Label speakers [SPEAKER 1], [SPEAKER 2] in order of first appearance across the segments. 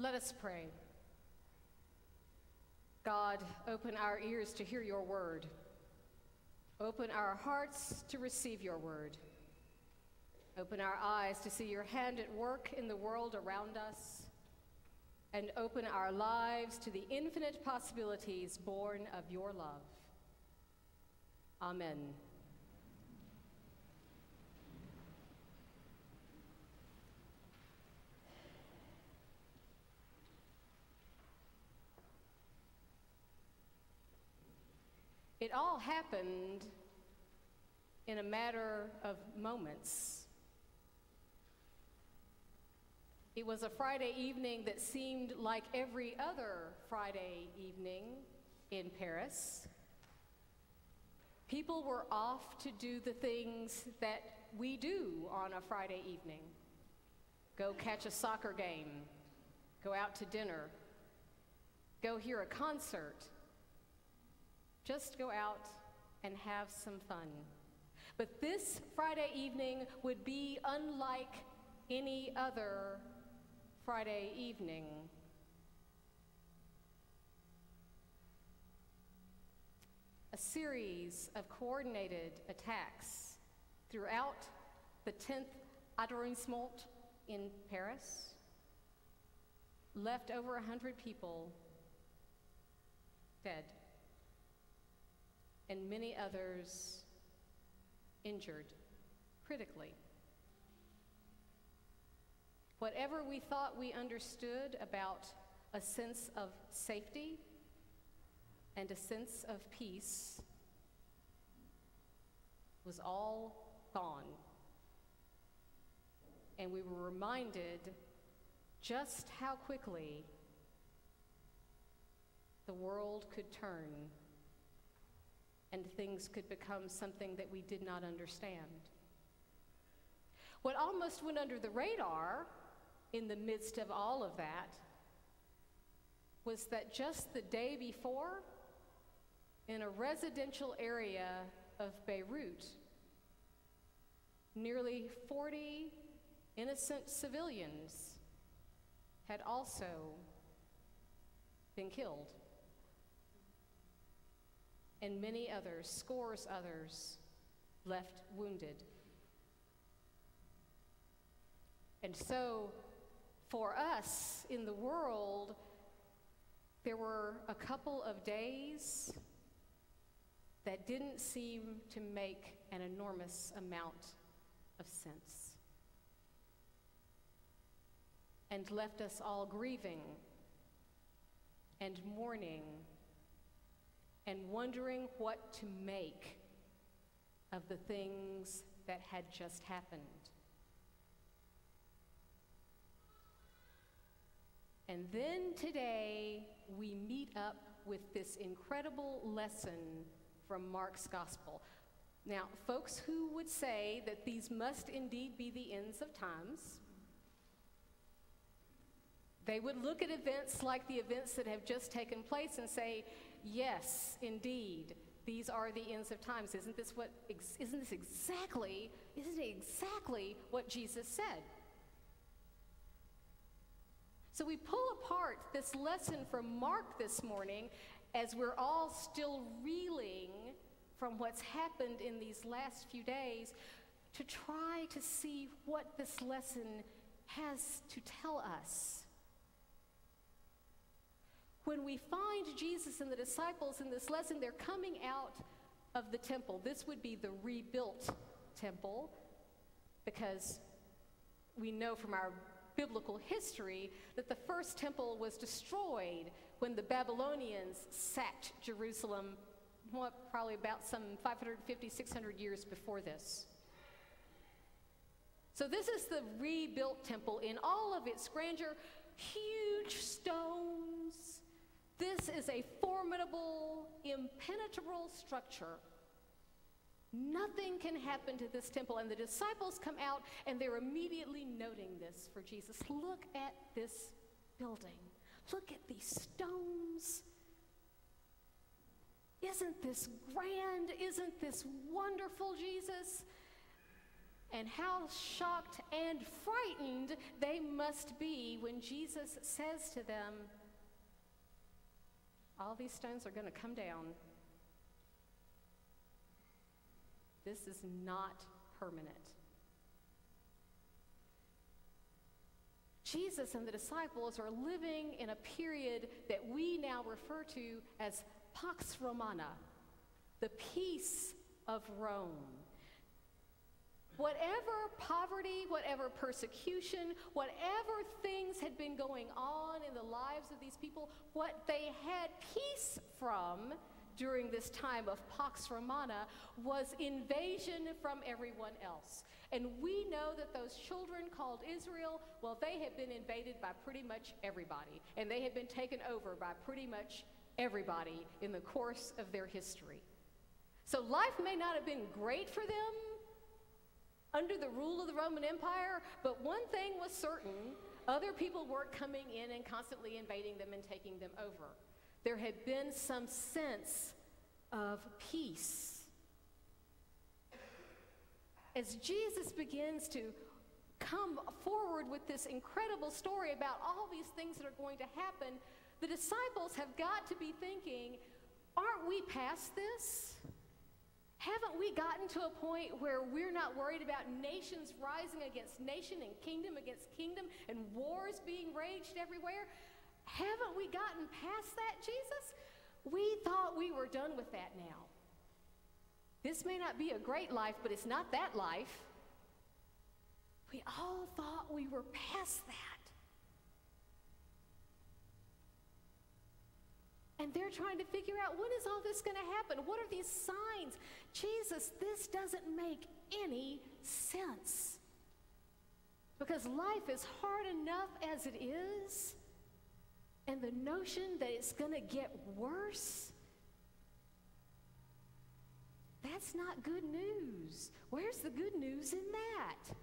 [SPEAKER 1] Let us pray. God, open our ears to hear your word. Open our hearts to receive your word. Open our eyes to see your hand at work in the world around us. And open our lives to the infinite possibilities born of your love. Amen. It all happened in a matter of moments. It was a Friday evening that seemed like every other Friday evening in Paris. People were off to do the things that we do on a Friday evening go catch a soccer game, go out to dinner, go hear a concert just go out and have some fun. But this Friday evening would be unlike any other Friday evening. A series of coordinated attacks throughout the 10th arrondissement in Paris left over 100 people dead and many others injured critically. Whatever we thought we understood about a sense of safety and a sense of peace was all gone. And we were reminded just how quickly the world could turn and things could become something that we did not understand. What almost went under the radar in the midst of all of that was that just the day before, in a residential area of Beirut, nearly 40 innocent civilians had also been killed and many others, scores others, left wounded. And so, for us in the world, there were a couple of days that didn't seem to make an enormous amount of sense and left us all grieving and mourning and wondering what to make of the things that had just happened. And then today we meet up with this incredible lesson from Mark's gospel. Now, folks who would say that these must indeed be the ends of times, they would look at events like the events that have just taken place and say, yes, indeed, these are the ends of times. Isn't this what, isn't this exactly, isn't it exactly what Jesus said? So we pull apart this lesson from Mark this morning as we're all still reeling from what's happened in these last few days to try to see what this lesson has to tell us when we find Jesus and the disciples in this lesson, they're coming out of the temple. This would be the rebuilt temple because we know from our biblical history that the first temple was destroyed when the Babylonians sacked Jerusalem, what, probably about some 550, 600 years before this. So, this is the rebuilt temple in all of its grandeur, huge stones, this is a formidable, impenetrable structure. Nothing can happen to this temple. And the disciples come out and they're immediately noting this for Jesus. Look at this building. Look at these stones. Isn't this grand? Isn't this wonderful, Jesus? And how shocked and frightened they must be when Jesus says to them, All these stones are going to come down. This is not permanent. Jesus and the disciples are living in a period that we now refer to as Pax Romana, the peace of Rome. Whatever poverty, whatever persecution, whatever things had been going on in the lives of these people, what they had peace from during this time of Pax Romana was invasion from everyone else. And we know that those children called Israel, well, they had been invaded by pretty much everybody, and they had been taken over by pretty much everybody in the course of their history. So life may not have been great for them under the rule of the Roman Empire, but one thing was certain other people weren't coming in and constantly invading them and taking them over. There had been some sense of peace. As Jesus begins to come forward with this incredible story about all these things that are going to happen, the disciples have got to be thinking, aren't we past this? Haven't we gotten to a point where we're not worried about nations rising against nation and kingdom against kingdom and wars being raged everywhere? Haven't we gotten past that, Jesus? We thought we were done with that now. This may not be a great life, but it's not that life. We all thought we were past that. And they're trying to figure out when is all this going to happen? What are these signs? Jesus, this doesn't make any sense. Because life is hard enough as it is. And the notion that it's going to get worse, that's not good news. Where's the good news in that?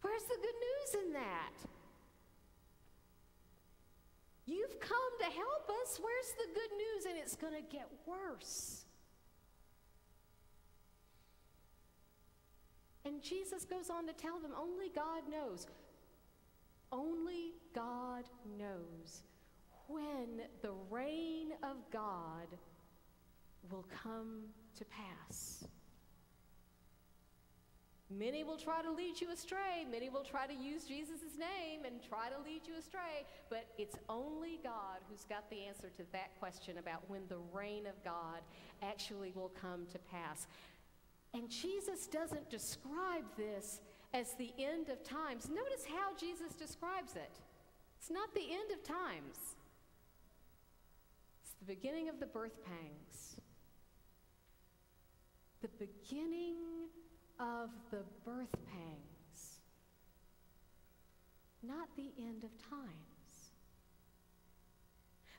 [SPEAKER 1] Where's the good news in that? You've come to help us. Where's the good news? And it's going to get worse. And Jesus goes on to tell them only God knows. Only God knows when the reign of God will come to pass. Many will try to lead you astray. Many will try to use Jesus' name and try to lead you astray. But it's only God who's got the answer to that question about when the reign of God actually will come to pass. And Jesus doesn't describe this as the end of times. Notice how Jesus describes it. It's not the end of times, it's the beginning of the birth pangs. The beginning of the birth pangs, not the end of times.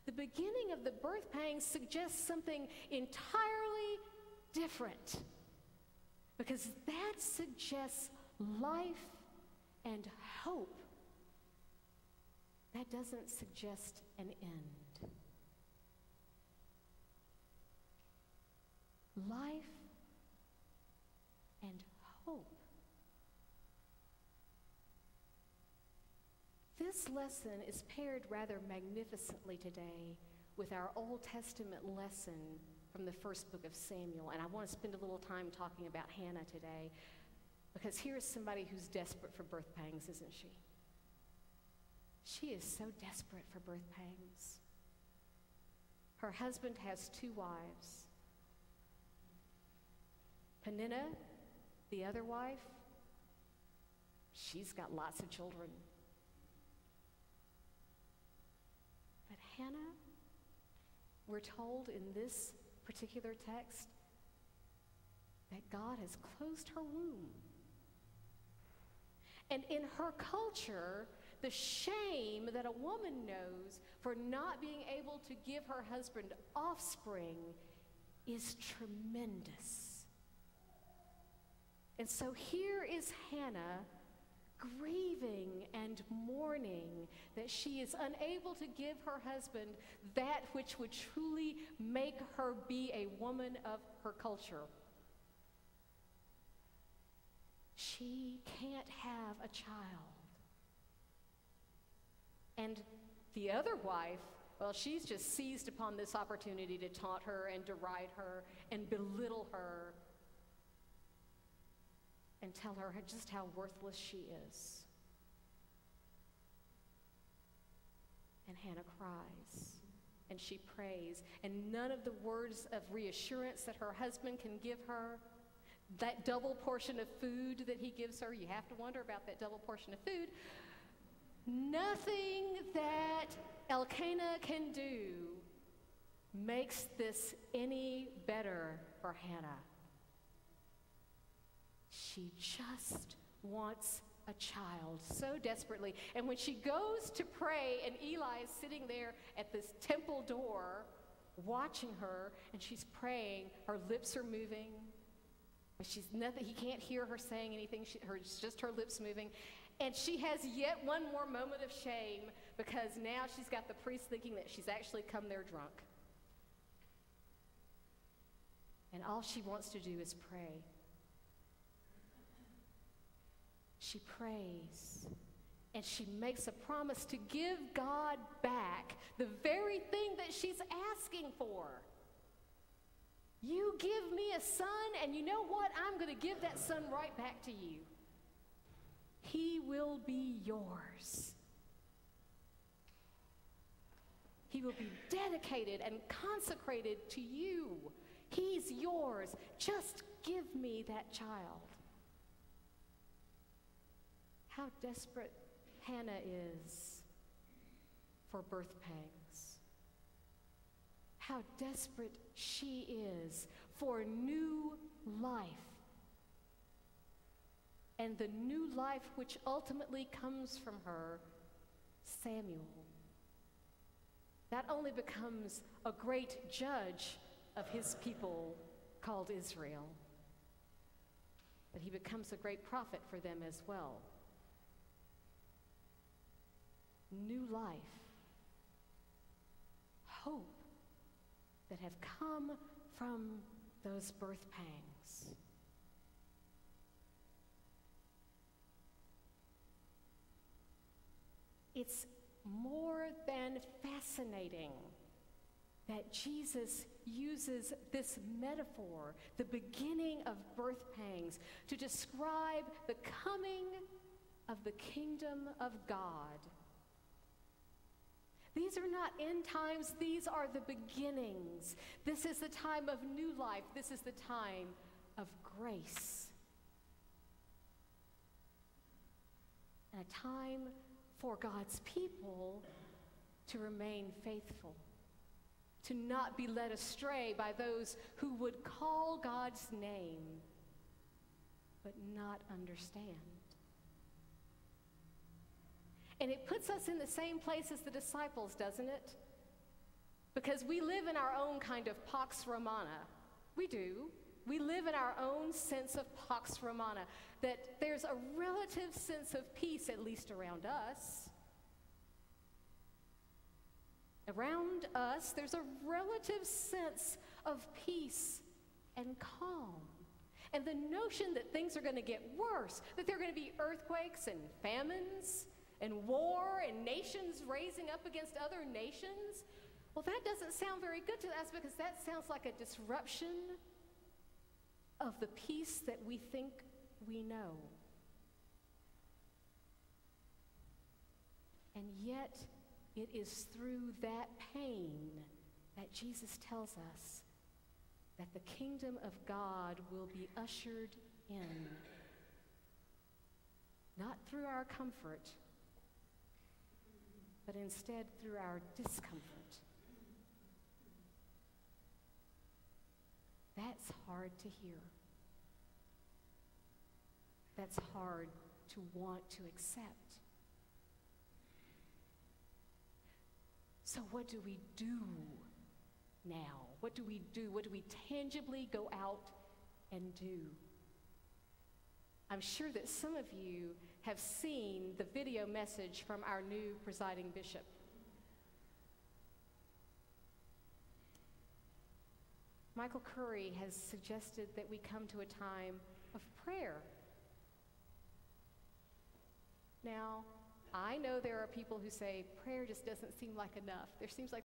[SPEAKER 1] The beginning of the birth pangs suggests something entirely different because that suggests life and hope. That doesn't suggest an end. Life and hope. This lesson is paired rather magnificently today with our Old Testament lesson from the first book of Samuel. And I want to spend a little time talking about Hannah today because here is somebody who's desperate for birth pangs, isn't she? She is so desperate for birth pangs. Her husband has two wives. Peninnah the other wife, she's got lots of children. But Hannah, we're told in this particular text that God has closed her womb. And in her culture, the shame that a woman knows for not being able to give her husband offspring is tremendous. And so here is Hannah grieving and mourning that she is unable to give her husband that which would truly make her be a woman of her culture. she can't have a child. And the other wife, well, she's just seized upon this opportunity to taunt her and deride her and belittle her and tell her just how worthless she is. And Hannah cries and she prays, and none of the words of reassurance that her husband can give her, that double portion of food that he gives her, you have to wonder about that double portion of food. Nothing that Elkanah can do makes this any better for Hannah. She just wants a child so desperately. And when she goes to pray, and Eli is sitting there at this temple door watching her, and she's praying, her lips are moving. She's nothing, he can't hear her saying anything, she, her, it's just her lips moving. And she has yet one more moment of shame because now she's got the priest thinking that she's actually come there drunk. And all she wants to do is pray. She prays and she makes a promise to give God back the very thing that she's asking for. You give me a son, and you know what? I'm going to give that son right back to you. He will be yours. He will be dedicated and consecrated to you. He's yours. Just give me that child. How desperate Hannah is for birth pangs. How desperate she is for new life. And the new life which ultimately comes from her, Samuel, not only becomes a great judge of his people called Israel, but he becomes a great prophet for them as well. New life, hope that have come from those birth pangs. It's more than fascinating that Jesus uses this metaphor, the beginning of birth pangs, to describe the coming of the kingdom of God. These are not end times, these are the beginnings. This is the time of new life, this is the time of grace. And a time for God's people to remain faithful, to not be led astray by those who would call God's name but not understand. And it puts us in the same place as the disciples, doesn't it? Because we live in our own kind of Pax Romana. We do. We live in our own sense of Pax Romana, that there's a relative sense of peace, at least around us. Around us, there's a relative sense of peace and calm. And the notion that things are going to get worse, that there are going to be earthquakes and famines and war and nations raising up against other nations, well, that doesn't sound very good to us because that sounds like a disruption of the peace that we think we know. And yet, it is through that pain that Jesus tells us that the kingdom of God will be ushered in. Not through our comfort, but instead through our discomfort. That's hard to hear. That's hard to want to accept. So, what do we do now? What do we do? What do we tangibly go out and do? I'm sure that some of you have seen the video message from our new presiding bishop. Michael Curry has suggested that we come to a time of prayer now. I know there are people who say prayer just doesn't seem like enough. There seems like